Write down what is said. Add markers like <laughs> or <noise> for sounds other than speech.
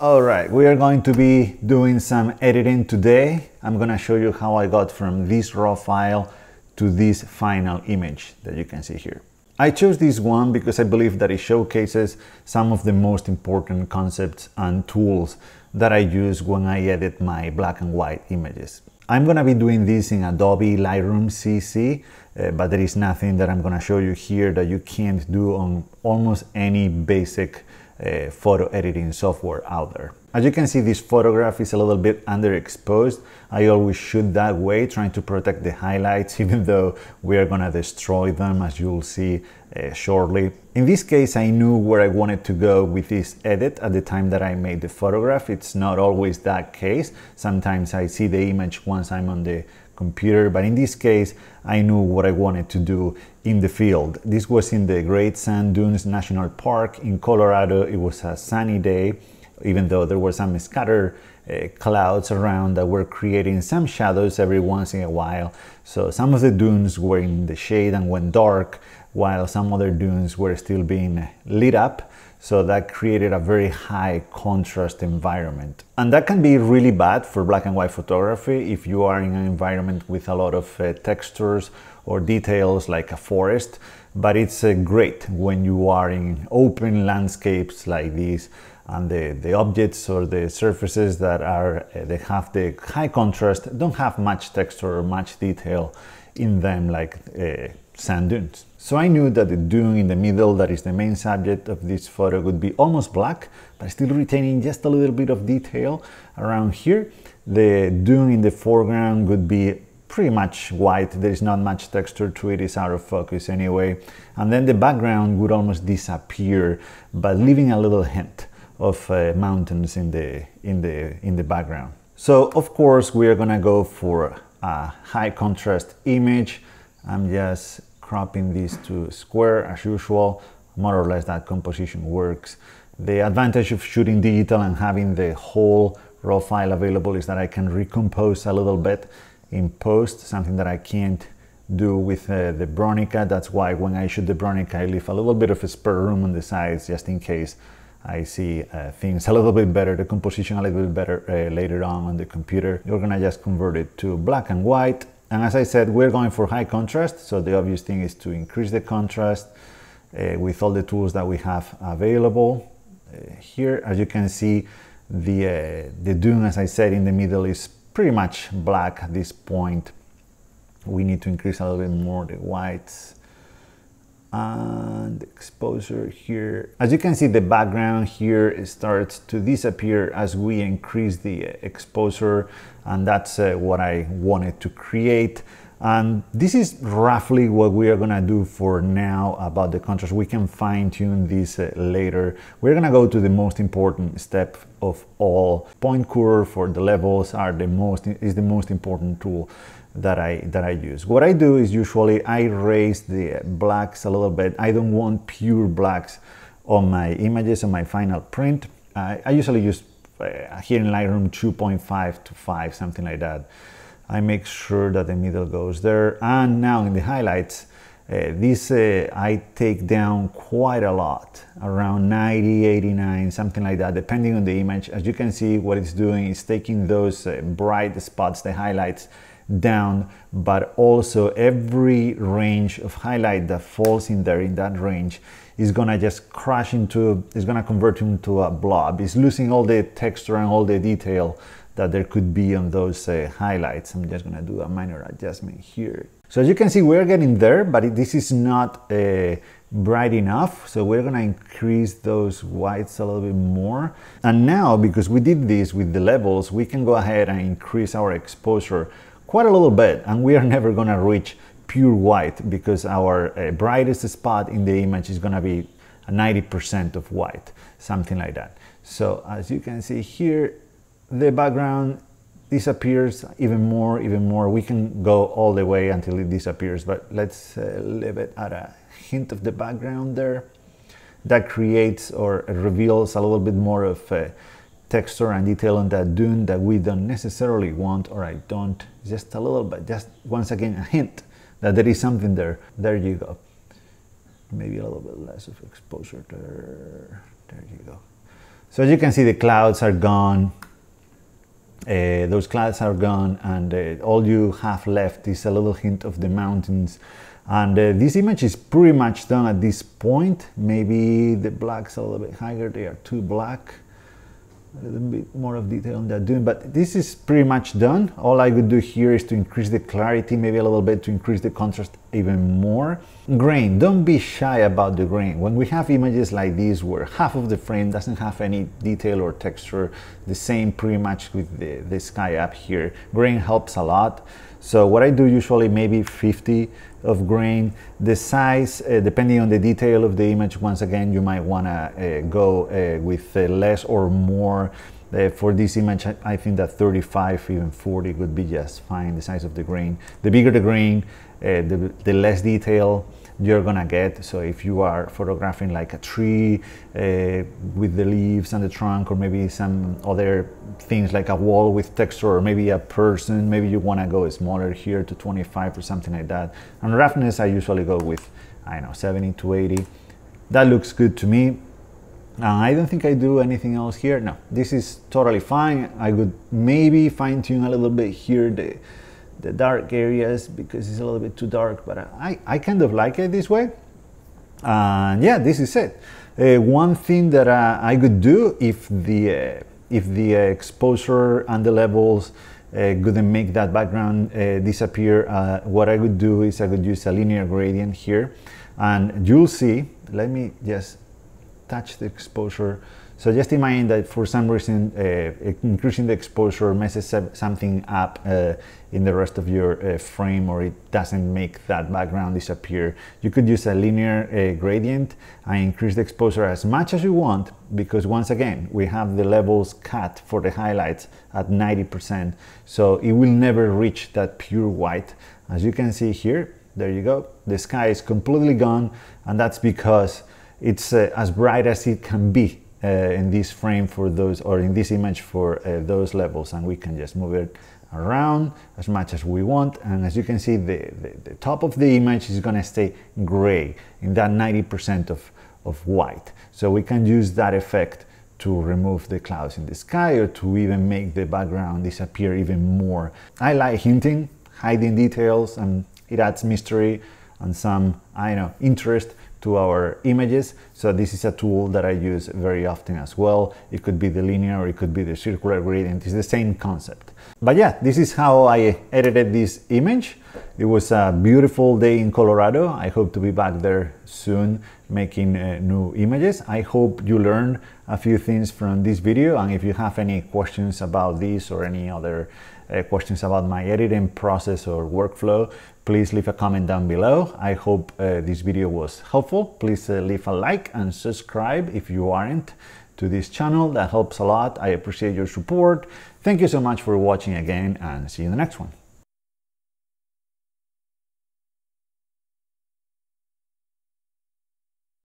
Alright, we are going to be doing some editing today. I'm gonna show you how I got from this raw file to this final image that you can see here. I chose this one because I believe that it showcases some of the most important concepts and tools that I use when I edit my black and white images. I'm gonna be doing this in Adobe Lightroom CC, uh, but there is nothing that I'm gonna show you here that you can't do on almost any basic uh, photo editing software out there. As you can see, this photograph is a little bit underexposed. I always shoot that way, trying to protect the highlights, <laughs> even though we are gonna destroy them, as you'll see uh, shortly. In this case, I knew where I wanted to go with this edit at the time that I made the photograph. It's not always that case. Sometimes I see the image once I'm on the computer, but in this case, I knew what I wanted to do in the field. This was in the Great Sand Dunes National Park in Colorado. It was a sunny day, even though there were some scattered uh, clouds around that were creating some shadows every once in a while. So some of the dunes were in the shade and went dark, while some other dunes were still being lit up. So that created a very high contrast environment. And that can be really bad for black and white photography if you are in an environment with a lot of uh, textures or details like a forest. But it's uh, great when you are in open landscapes like this and the, the objects or the surfaces that are uh, they have the high contrast don't have much texture or much detail in them like uh, sand dunes. So I knew that the dune in the middle, that is the main subject of this photo, would be almost black, but still retaining just a little bit of detail around here. The dune in the foreground would be pretty much white. There is not much texture to it, it's out of focus anyway. And then the background would almost disappear, but leaving a little hint of uh, mountains in the, in, the, in the background. So of course we are gonna go for a high contrast image. I'm just cropping this to square as usual, more or less that composition works. The advantage of shooting digital and having the whole raw file available is that I can recompose a little bit in post, something that I can't do with uh, the Bronica. That's why when I shoot the Bronica, I leave a little bit of a spare room on the sides just in case I see uh, things a little bit better, the composition a little bit better uh, later on on the computer. You're gonna just convert it to black and white and as I said, we're going for high contrast, so the obvious thing is to increase the contrast uh, with all the tools that we have available. Uh, here, as you can see, the, uh, the dune, as I said, in the middle is pretty much black at this point. We need to increase a little bit more the whites and exposure here. As you can see, the background here starts to disappear as we increase the exposure and that's uh, what I wanted to create. And this is roughly what we are gonna do for now about the contrast. We can fine tune this uh, later. We're gonna go to the most important step of all. Point curve for the levels are the most is the most important tool that I that I use. What I do is usually I raise the blacks a little bit. I don't want pure blacks on my images on my final print. I, I usually use uh, here in Lightroom 2.5 to 5, something like that. I make sure that the middle goes there. And now in the highlights, uh, this uh, I take down quite a lot, around 90, 89, something like that, depending on the image. As you can see, what it's doing is taking those uh, bright spots, the highlights, down, but also every range of highlight that falls in there in that range is gonna just crash into, is gonna convert into a blob. It's losing all the texture and all the detail that there could be on those uh, highlights. I'm just gonna do a minor adjustment here. So as you can see, we're getting there, but this is not uh, bright enough. So we're gonna increase those whites a little bit more. And now, because we did this with the levels, we can go ahead and increase our exposure quite a little bit. And we are <laughs> never gonna reach pure white because our uh, brightest spot in the image is going to be 90% of white, something like that. So as you can see here, the background disappears even more, even more. We can go all the way until it disappears, but let's uh, leave it at a hint of the background there. That creates or reveals a little bit more of uh, texture and detail on that dune that we don't necessarily want, or I don't, just a little bit, just once again, a hint that there is something there. There you go. Maybe a little bit less of exposure there. There you go. So as you can see, the clouds are gone. Uh, those clouds are gone and uh, all you have left is a little hint of the mountains and uh, this image is pretty much done at this point maybe the blacks a little bit higher they are too black a little bit more of detail on that doing but this is pretty much done. All I would do here is to increase the clarity maybe a little bit to increase the contrast even more. Grain don't be shy about the grain. When we have images like these where half of the frame doesn't have any detail or texture the same pretty much with the, the sky up here grain helps a lot so what I do usually maybe 50 of grain. The size, uh, depending on the detail of the image, once again, you might want to uh, go uh, with uh, less or more. Uh, for this image, I think that 35, even 40 would be just fine, the size of the grain. The bigger the grain, uh, the, the less detail, you're gonna get. So if you are photographing like a tree uh, with the leaves and the trunk, or maybe some other things like a wall with texture, or maybe a person, maybe you wanna go smaller here to 25 or something like that. And roughness, I usually go with, I don't know, 70 to 80. That looks good to me. Uh, I don't think I do anything else here. No, this is totally fine. I would maybe fine tune a little bit here the, the dark areas because it's a little bit too dark, but I, I kind of like it this way. And yeah, this is it. Uh, one thing that uh, I could do if the uh, if the exposure and the levels uh, couldn't make that background uh, disappear, uh, what I would do is I would use a linear gradient here, and you'll see. Let me just touch the exposure so just imagine that for some reason uh, increasing the exposure messes something up uh, in the rest of your uh, frame or it doesn't make that background disappear. You could use a linear uh, gradient and increase the exposure as much as you want because once again we have the levels cut for the highlights at 90% so it will never reach that pure white. As you can see here, there you go, the sky is completely gone and that's because it's uh, as bright as it can be uh, in this frame for those or in this image for uh, those levels and we can just move it around as much as we want. And as you can see the, the, the top of the image is going to stay gray in that 90% of, of white. So we can use that effect to remove the clouds in the sky or to even make the background disappear even more. I like hinting, hiding details and it adds mystery and some, I know, interest to our images. So this is a tool that I use very often as well. It could be the linear or it could be the circular gradient. It's the same concept. But yeah, this is how I edited this image. It was a beautiful day in Colorado. I hope to be back there soon making uh, new images. I hope you learned a few things from this video and if you have any questions about this or any other uh, questions about my editing process or workflow, please leave a comment down below. I hope uh, this video was helpful. Please uh, leave a like and subscribe if you aren't to this channel. That helps a lot. I appreciate your support. Thank you so much for watching again and see you in the next one.